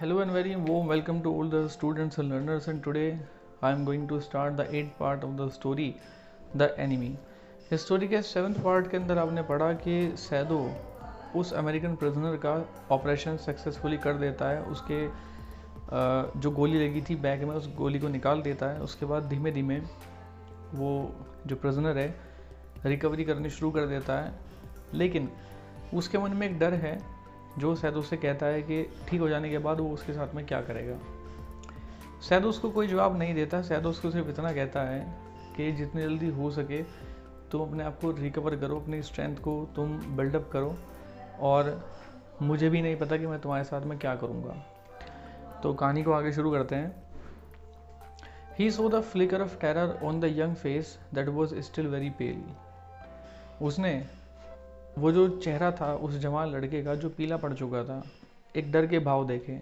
Hello and very warm welcome to all the students and learners, and today I am going to start the eighth part of the story the enemy इस story के seventh part के अंदर आपने पढ़ा कि सैदो उस American prisoner का operation successfully कर देता है। उसके जो गोली लगी थी बैग में, उस गोली को निकाल देता है। उसके बाद धीमे धीमे वो जो प्रिजनर है रिकवरी करनी शुरू कर देता है। लेकिन उसके मन में एक डर है जो सैद उससे कहता है कि ठीक हो जाने के बाद वो उसके साथ में क्या करेगा। सैद उसको कोई जवाब नहीं देता, सैद उसको सिर्फ़ इतना कहता है कि जितनी जल्दी हो सके तुम अपने आप को रिकवर करो, अपनी स्ट्रेंथ को तुम बिल्डअप करो और मुझे भी नहीं पता कि मैं तुम्हारे साथ में क्या करूँगा। तो कहानी को आगे शुरू करते हैं। He saw the flicker of terror on the young face that was still very pale उसने वो जो चेहरा था, उस जवान लड़के का जो पीला पड़ चुका था, एक डर के भाव देखे।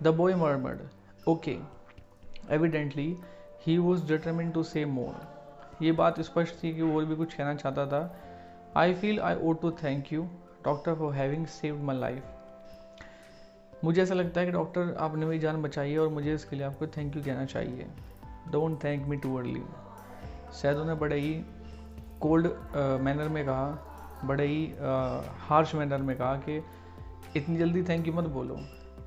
The boy murmured okay evidently he was determined to say more ये बात स्पष्ट थी कि वो भी कुछ कहना चाहता था। I feel I owe to thank you doctor for having saved my life मुझे ऐसा लगता है कि डॉक्टर आपने मेरी जान बचाई है और मुझे इसके लिए आपको थैंक यू कहना चाहिए। Don't thank me too early Sadao ने बड़े ही कोल्ड मैनर में कहा बड़े ही हार्श मैनर में कहा कि इतनी जल्दी थैंक यू मत बोलो।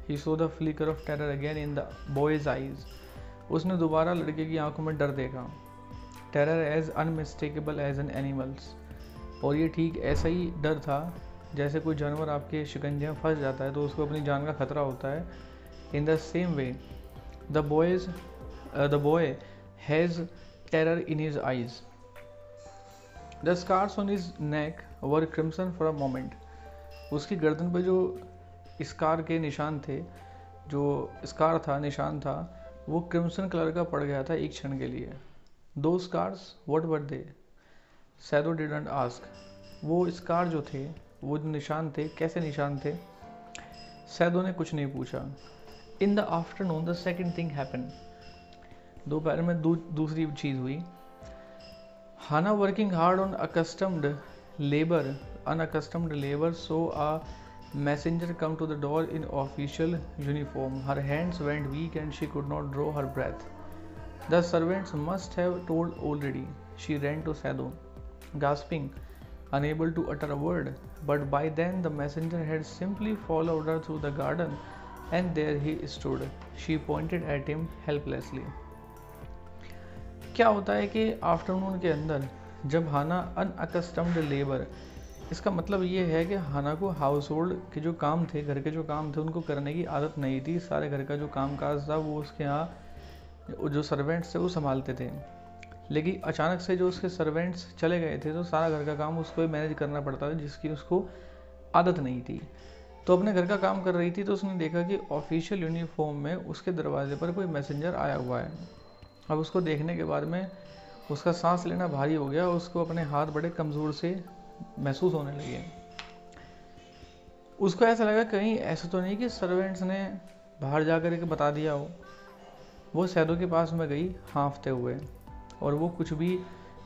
He saw the flicker of terror again in the boys eyes उसने दोबारा लड़के की आँखों में डर देखा। Terror as unmistakable as an animal's और ये ठीक ऐसा ही डर था, जैसे कोई जानवर आपके शिकंजे में फंस जाता है तो उसको अपनी जान का खतरा होता है। In the same way the boy's the boy has terror in his eyes the scars on his neck were crimson for a moment उसकी गर्दन पर जो स्कार के निशान थे जो स्कार था निशान था वो क्रिम्सन कलर का पड़ गया था एक क्षण के लिए। दो scars what were they Sadao didn't ask वो स्कार जो थे वो जो निशान थे कैसे निशान थे? सैदो ने कुछ नहीं पूछा। In the afternoon the second thing happen दोपहर में दू, दूसरी चीज़ हुई। Hannah working hard on accustomed labor, unaccustomed labor, so a messenger come to the door in official uniform. Her hands went weak and she could not draw her breath. The servants must have told already. She ran to Sado, gasping, unable to utter a word. But by then the messenger had simply followed her through the garden, and there he stood. She pointed at him helplessly. क्या होता है कि afternoon के अंदर जब हाना अनअकस्टम्ड labour इसका मतलब ये है कि हाना को हाउस होल्ड के जो काम थे, घर के जो काम थे, उनको करने की आदत नहीं थी। सारे घर का जो काम काज था, वो उसके यहाँ, जो सर्वेंट्स थे, वो संभालते थे। लेकिन अचानक से जो उसके सर्वेंट्स चले गए थे तो सारा घर का काम उसको ही मैनेज करना पड़ता था, जिसकी उसको आदत नहीं थी। तो अपने घर का काम कर रही थी तो उसने देखा कि ऑफिशियल यूनिफॉर्म में उसके दरवाजे पर कोई मैसेंजर आया हुआ है। अब उसको देखने के बाद में उसका सांस लेना भारी हो गया और उसको अपने हाथ बड़े कमज़ोर से महसूस होने लगे। उसको ऐसा लगा कहीं ऐसा तो नहीं कि सर्वेंट्स ने बाहर जा कर के बता दिया हो। वो सैदों के पास में गई, हाँफते हुए, और वो कुछ भी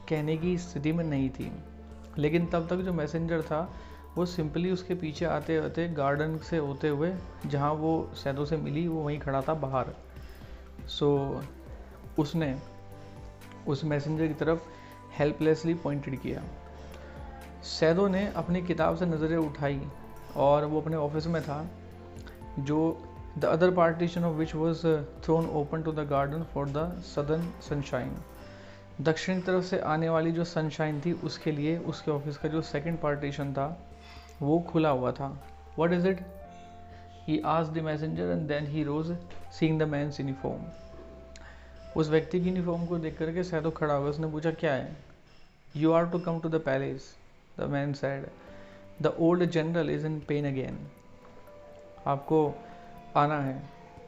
कहने की स्थिति में नहीं थी। लेकिन तब तक जो मैसेंजर था, वो सिंपली उसके पीछे आते आते गार्डन से होते हुए, जहाँ वो सैदों से मिली, वो वहीं खड़ा था बाहर। सो उसने उस मैसेंजर की तरफ़ हेल्पलेसली पॉइंटेड किया। सैदो ने अपनी किताब से नज़रें उठाई और वो अपने ऑफ़िस में था, जो the other partition of which was thrown open to the garden for the southern sunshine दक्षिण तरफ़ से आने वाली जो सनशाइन थी, उसके लिए उसके ऑफ़िस का जो सेकंड पार्टीशन था, वो खुला हुआ था। वट इज़ इट ही आज the messenger and then he rose seeing the man's uniform उस व्यक्ति की यूनिफॉर्म को देख करके सैदो खड़ा हुआ, उसने पूछा, क्या है? You are to come to the palace the man said the old general is in pain again आपको आना है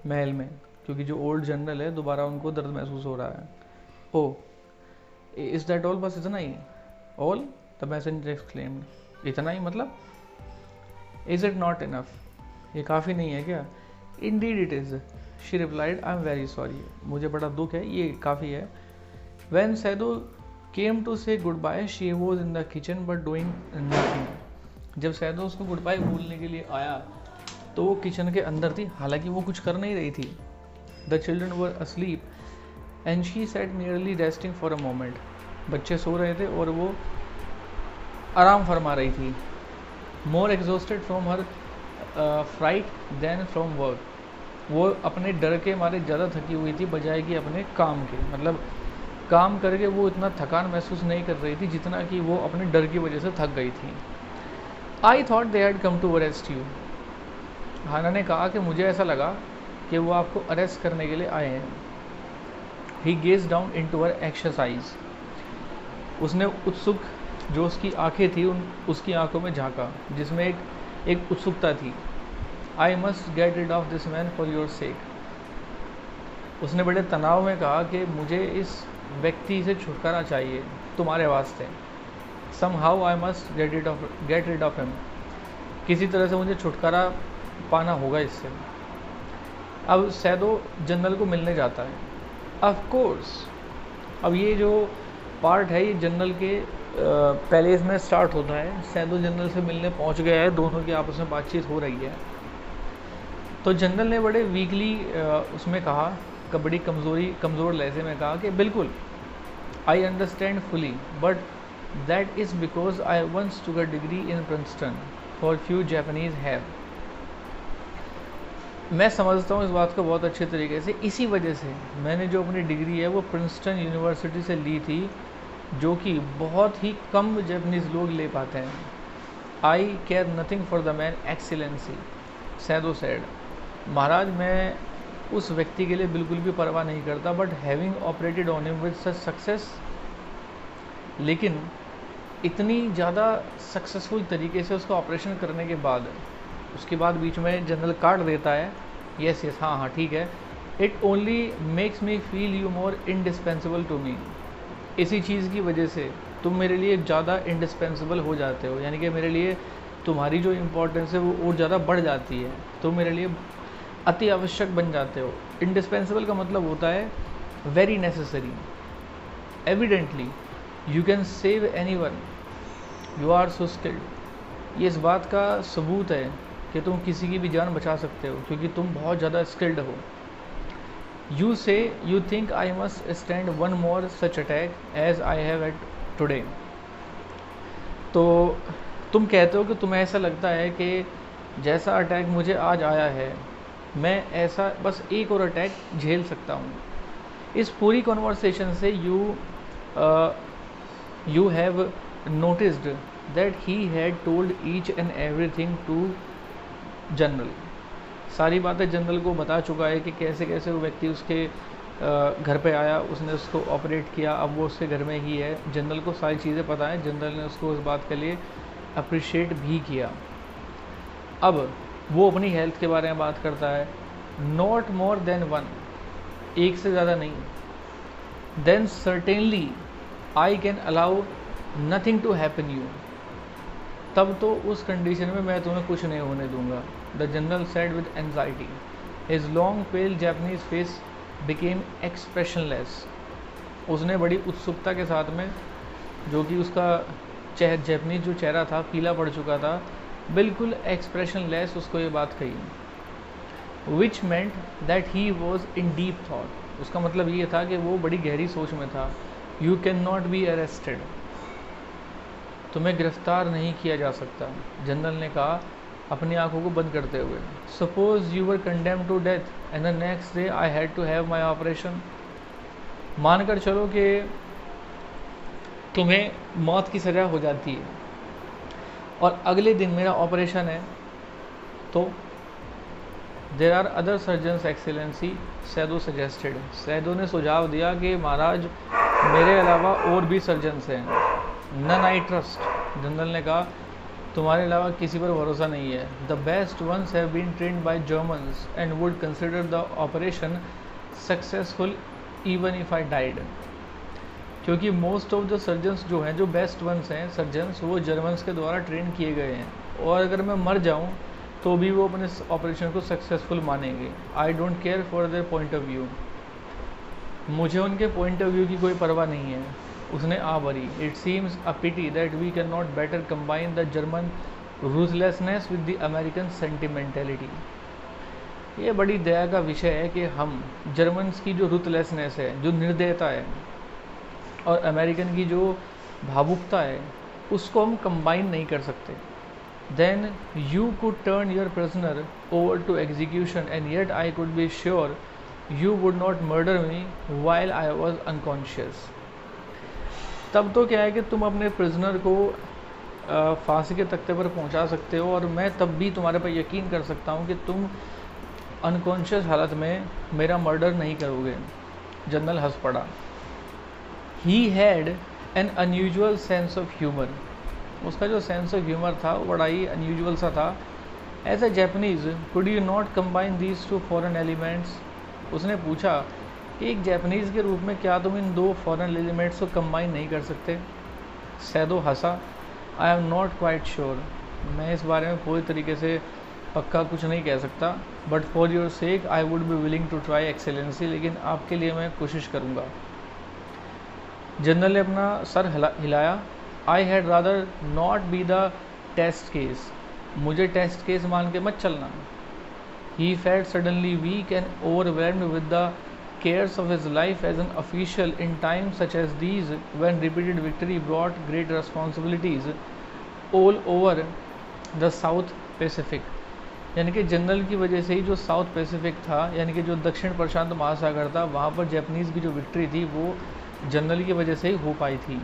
महल में, क्योंकि जो ओल्ड जनरल है, दोबारा उनको दर्द महसूस हो रहा है. ओ इज़ दैट ऑल बस इतना ही? ऑल द मैसेंजर एक्सक्लेम इतना ही मतलब? इज़ इट नॉट इनफ ये काफ़ी नहीं है क्या? Indeed it is she replied I am very sorry मुझे बड़ा दुख है, ये काफ़ी है. When Sadao came to say goodbye she was in the kitchen but doing nothing जब सैदो उसको गुड बाय बोलने के लिए आया तो वो किचन के अंदर थी। हालाँकि वो कुछ कर नहीं रही थी। The children were asleep and she sat nearly resting for a moment बच्चे सो रहे थे और वो आराम फरमा रही थी। More exhausted from her fright than from work वो अपने डर के मारे ज़्यादा थकी हुई थी, बजाय कि अपने काम के। मतलब काम करके वो इतना थकान महसूस नहीं कर रही थी जितना कि वो अपने डर की वजह से थक गई थी। I thought they had come to arrest you Hana ने कहा कि मुझे ऐसा लगा कि वो आपको अरेस्ट करने के लिए आए हैं। He gazed down into her exercise उसने उत्सुक, जो उसकी आँखें थी, उन, उसकी आँखों में झांका, जिसमें एक एक उत्सुकता थी। I must get rid of this man for your sake उसने बड़े तनाव में कहा कि मुझे इस व्यक्ति से छुटकारा चाहिए, तुम्हारे वास्ते। Somehow I must get it of get rid of him किसी तरह से मुझे छुटकारा पाना होगा इससे। अब सैदो जनरल को मिलने जाता है। ऑफ़ कोर्स अब ये जो पार्ट है, ये जनरल के पैलेस में स्टार्ट होता है। सैदो जनरल से मिलने पहुँच गया है। दोनों की आपस में बातचीत हो रही है। तो जनरल ने बड़े वीकली उसमें कहा, कबड्डी कमज़ोरी, कमज़ोर लहजे में कहा कि बिल्कुल I understand fully but that is because I once took a degree in Princeton for few Japanese have मैं समझता हूँ इस बात को बहुत अच्छे तरीके से। इसी वजह से मैंने जो अपनी डिग्री है, वो प्रिंसटन यूनिवर्सिटी से ली थी। जो कि बहुत ही कम जैपनीज़ लोग ले पाते हैं। I care nothing for the man excellency Sadao said महाराज, मैं उस व्यक्ति के लिए बिल्कुल भी परवाह नहीं करता but having operated on him with such success लेकिन इतनी ज़्यादा सक्सेसफुल तरीके से उसका ऑपरेशन करने के बाद, उसके बाद बीच में जनरल काट देता है। यस यस हाँ हाँ ठीक है। It only makes me feel you more indispensable to me इसी चीज़ की वजह से तुम मेरे लिए ज़्यादा इंडिस्पेंसिबल हो जाते हो। यानी कि मेरे लिए तुम्हारी जो इम्पोर्टेंस है वो और ज़्यादा बढ़ जाती है। तुम मेरे लिए अति आवश्यक बन जाते हो। इंडिस्पेंसिबल का मतलब होता है very necessary evidently you can save anyone you are so skilled ये इस बात का सबूत है कि तुम किसी की भी जान बचा सकते हो, क्योंकि तुम बहुत ज़्यादा स्किल्ड हो। You say you think I must stand one more such attack as I have had today तो तुम कहते हो कि तुम्हें ऐसा लगता है कि जैसा अटैक मुझे आज आया है, मैं ऐसा बस एक और अटैक झेल सकता हूँ। इस पूरी कॉन्वर्सेशन से you you have noticed that he had told each and everything to general सारी बातें जनरल को बता चुका है कि कैसे कैसे वो व्यक्ति उसके घर पे आया, उसने उसको ऑपरेट किया, अब वो उसके घर में ही है। जनरल को सारी चीज़ें पता है, जनरल ने उसको उस बात के लिए अप्रिशिएट भी किया। अब वो अपनी हेल्थ के बारे में बात करता है। नॉट मोर देन वन एक से ज़्यादा नहीं। Then certainly I can allow nothing to happen you तब तो उस कंडीशन में मैं तुम्हें कुछ नहीं होने दूँगा। The general said with anxiety his long pale Japanese face became expressionless उसने बड़ी उत्सुकता के साथ में, जो कि उसका चेह जैपनीज जो चेहरा था, पीला पड़ चुका था, बिल्कुल एक्सप्रेशन लेस उसको ये बात कही। Which meant that he was in deep thought उसका मतलब ये था कि वो बड़ी गहरी सोच में था। You can not be arrested तुम्हें गिरफ़्तार नहीं किया जा सकता। जनरल ने कहा अपनी आँखों को बंद करते हुए। Suppose you were condemned to death and the next day I had to have my operation मानकर चलो कि तुम्हें मौत की सज़ा हो जाती है। और अगले दिन मेरा ऑपरेशन है तो there are other surgeons excellency Sadao suggested Sadao ने सुझाव दिया कि महाराज, मेरे अलावा और भी सर्जन्स हैं। नन आई ट्रस्ट जनरल ने कहा तुम्हारे अलावा किसी पर भरोसा नहीं है। The best ones have been trained by Germans and would consider the operation successful even if I died क्योंकि मोस्ट ऑफ़ द सर्जन्स जो हैं, जो बेस्ट वंस हैं सर्जन्स वो जर्मन्स के द्वारा ट्रेन किए गए हैं। और अगर मैं मर जाऊँ तो भी वो अपने ऑपरेशन को सक्सेसफुल मानेंगे। I don't care for their point of view मुझे उनके पॉइंट ऑफ़ व्यू की कोई परवाह नहीं है। उसने आ भरी it seems a pity that we can not better combine the German ruthlessness with the American sentimentality ये बड़ी दया का विषय है कि हम जर्मन्स की जो रुथलेसनेस है, जो निर्दयता है, और अमेरिकन की जो भावुकता है, उसको हम कंबाइन नहीं कर सकते। Then you could turn your prisoner over to execution and yet I could be sure you would not murder me while I was unconscious तब तो क्या है कि तुम अपने प्रिजनर को फांसी के तख्ते पर पहुँचा सकते हो और मैं तब भी तुम्हारे पर यकीन कर सकता हूँ कि तुम अनकॉन्शियस हालत में मेरा मर्डर नहीं करोगे। जनरल हंस पड़ा he had an unusual sense of humour उसका जो सेंस ऑफ़ ह्यूमर था, वो बड़ा ही अनयूजल सा था। As a Japanese could you not combine these two foreign elements उसने पूछा एक जैपनीज़ के रूप में क्या तुम इन दो फॉरन एलिमेंट्स को कंबाइन नहीं कर सकते? सैदो हंसा I am not quite sure मैं इस बारे में पूरी तरीके से पक्का कुछ नहीं कह सकता but for your sake I would be willing to try excellency लेकिन आपके लिए मैं कोशिश करूँगा। जनरल ने अपना सर हिला, हिलाया। I had rather not be the test case मुझे टेस्ट केस मान के मत चलना। He felt suddenly weak and overwhelmed with the cares of his life as an official in times such as these when repeated victory brought great responsibilities all over the South Pacific यानी कि general की वजह से ही जो south Pacific था यानी कि जो दक्षिण प्रशांत महासागर था वहाँ पर जैपनीज़ की जो विक्ट्री थी वो जनरल की वजह से ही हो पाई थी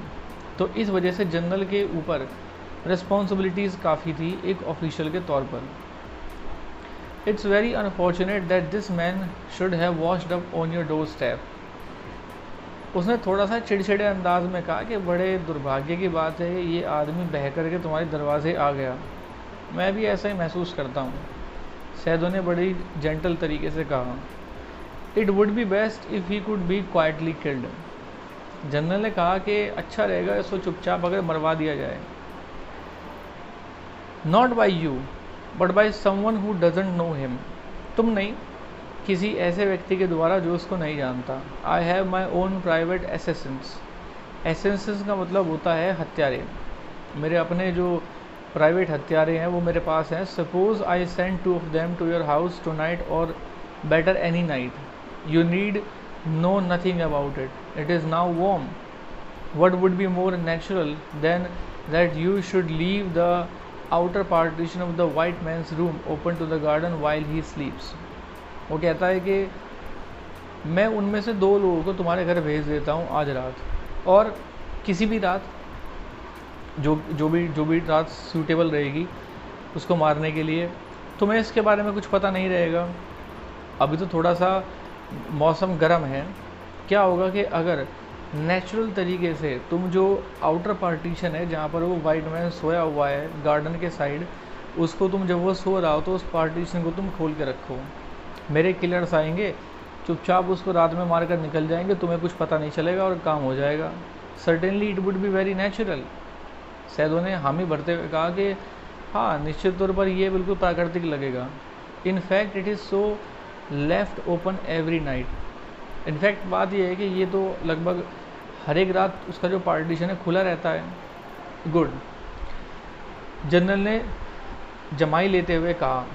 तो इस वजह से जनरल के ऊपर रिस्पॉन्सिबिलिटीज़ काफ़ी थी एक ऑफिशियल के तौर पर it's very unfortunate that this man should have washed up on your doorstep उसने थोड़ा सा चिड़चिड़े अंदाज में कहा कि बड़े दुर्भाग्य की बात है, ये आदमी बह करके तुम्हारे दरवाजे आ गया। मैं भी ऐसा ही महसूस करता हूँ, सैदो ने बड़ी जेंटल तरीके से कहा। It would be best if he could be quietly killed general ने कहा कि अच्छा रहेगा, इसको चुपचाप अगर मरवा दिया जाए। Not by you but by someone who doesn't know him तुम नहीं, किसी ऐसे व्यक्ति के द्वारा जो उसको नहीं जानता। I have my own private assassins assassins का मतलब होता है हत्यारे। मेरे अपने जो प्राइवेट हत्यारे हैं, वो मेरे पास हैं। Suppose I send two of them to your house tonight or better any night you need know nothing about it it is now warm what would be more natural than that you should leave the outer partition of the white man's room open to the garden while he sleeps वो कहता है कि मैं उनमें से दो लोगों को तुम्हारे घर भेज देता हूँ आज रात। और किसी भी रात, जो जो भी जो भी रात सूटेबल रहेगी उसको मारने के लिए, तुम्हें इसके बारे में कुछ पता नहीं रहेगा। अभी तो थोड़ा सा मौसम गर्म है। क्या होगा कि अगर नेचुरल तरीके से तुम जो आउटर पार्टीशन है, जहाँ पर वो वाइट मैन सोया हुआ है, गार्डन के साइड, उसको तुम जब वो सो रहा हो तो उस पार्टीशन को तुम खोल के रखो। मेरे किलर्स आएँगे, चुपचाप उसको रात में मार कर निकल जाएँगे, तुम्हें कुछ पता नहीं चलेगा और काम हो जाएगा। Certainly it would be very natural Sadao ने हामी भरते हुए कहा कि हाँ निश्चित तौर पर यह बिल्कुल प्राकृतिक लगेगा। In fact it is so left open every night in fact बात यह है कि ये तो लगभग हर एक रात उसका जो पार्टीशन है, खुला रहता है। गुड जनरल ने जमाई लेते हुए कहा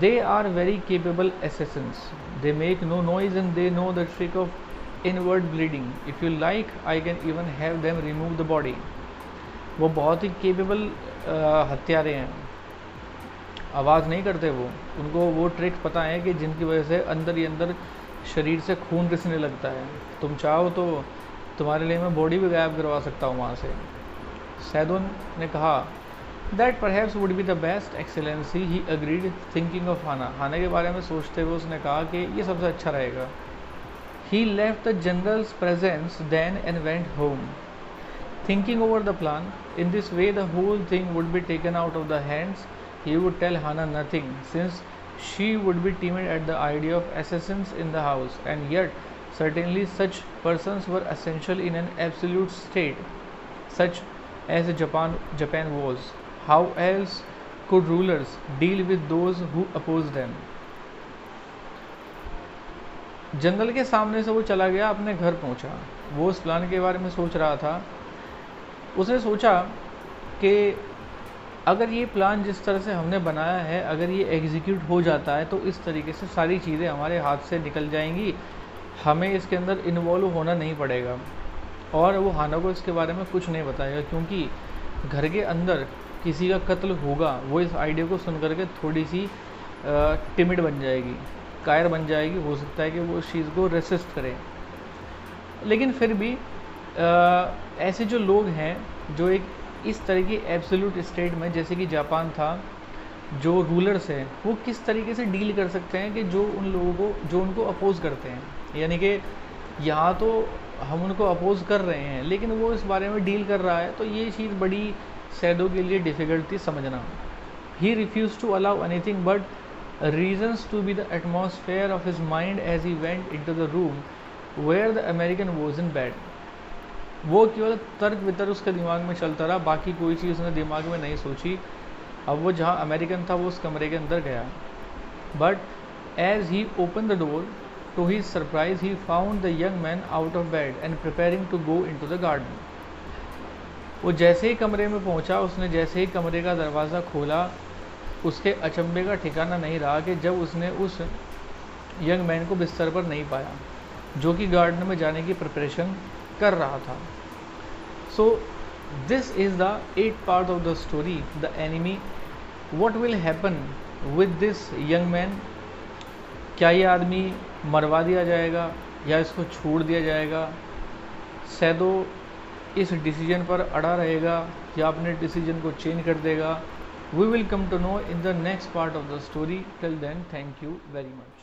they are very capable assassins they make no noise and they know the trick of inward bleeding if you like I can even have them remove the body वो बहुत ही केपेबल हत्यारे हैं। आवाज़ नहीं करते वो। उनको वो ट्रिक पता है कि जिनकी वजह से अंदर ही अंदर शरीर से खून रिसने लगता है। तुम चाहो तो तुम्हारे लिए मैं बॉडी भी गायब करवा सकता हूँ वहाँ से। सैदुन ने कहा that perhaps would be the best excellency he agreed thinking of Hana Hana के बारे में सोचते हुए उसने कहा कि ये सबसे अच्छा रहेगा। He left the general's presence then and went home thinking over the plan in this way the whole thing would be taken out of the hands he would tell Hana nothing since she would be timid at the idea of assassins in the house, and yet certainly such person were essential in an absolute state such as Japan Japan was how else could rulers deal with those who oppose them जंगल के सामने से वो चला गया, अपने घर पहुँचा। वो उस प्लान के बारे में सोच रहा था। उसने सोचा कि अगर ये प्लान जिस तरह से हमने बनाया है, अगर ये एग्जीक्यूट हो जाता है तो इस तरीके से सारी चीज़ें हमारे हाथ से निकल जाएँगी। हमें इसके अंदर इन्वॉल्व होना नहीं पड़ेगा। और वो हाना को इसके बारे में कुछ नहीं बताएगा क्योंकि घर के अंदर किसी का कत्ल होगा वो इस आइडिया को सुन करके थोड़ी सी टिमिड बन जाएगी कायर बन जाएगी हो सकता है कि वो उस चीज़ को रेसिस्ट करे। लेकिन फिर भी आ, ऐसे जो लोग हैं जो एक इस तरह की एब्सोल्यूट स्टेट में जैसे कि जापान था जो रूलर्स हैं वो किस तरीके से डील कर सकते हैं कि जो उन लोगों को जो उनको अपोज करते हैं? यानी कि यहाँ तो हम उनको अपोज कर रहे हैं, लेकिन वो इस बारे में डील कर रहा है तो ये चीज़ बड़ी सैदो के लिए डिफ़िकल्ट थी समझना। He refused to allow anything but reasons to be the atmosphere of his mind as he went into the room where the American was in bed वो केवल तर्क वितर्क उसके दिमाग में चलता रहा, बाकी कोई चीज़ उसने दिमाग में नहीं सोची। अब वो जहाँ अमेरिकन था, वो उस कमरे के अंदर गया। But as he opened the door to his surprise he found the young man out of bed and preparing to go into the garden वो जैसे ही कमरे में पहुँचा, उसने जैसे ही कमरे का दरवाज़ा खोला, उसके अचंभे का ठिकाना नहीं रहा कि जब उसने उस यंग मैन को बिस्तर पर नहीं पाया, जो कि गार्डन में जाने की प्रिपरेशन कर रहा था। So this is the eight part of the story the enemy what will happen with this young man क्या ये आदमी मरवा दिया जाएगा या इसको छोड़ दिया जाएगा। सैदो इस डिसीज़न पर अड़ा रहेगा या अपने डिसीज़न को चेंज कर देगा। We will come to know in the next part of the story till then thank you very much